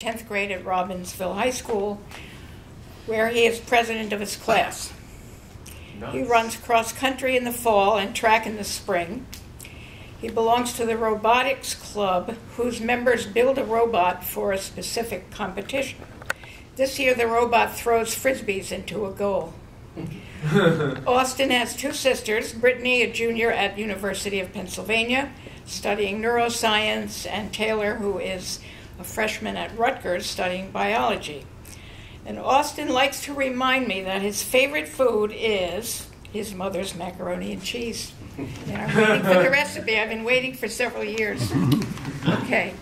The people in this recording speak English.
10th grade at Robbinsville High School, where he is president of his class. He runs cross country in the fall and track in the spring. He belongs to the Robotics Club, whose members build a robot for a specific competition. This year, the robot throws frisbees into a goal. Austin has two sisters, Brittany, a junior at University of Pennsylvania, studying neuroscience, and Taylor, who is a freshman at Rutgers studying biology. And Austin likes to remind me that his favorite food is his mother's macaroni and cheese. And I'm waiting for the recipe. I've been waiting for several years. Okay.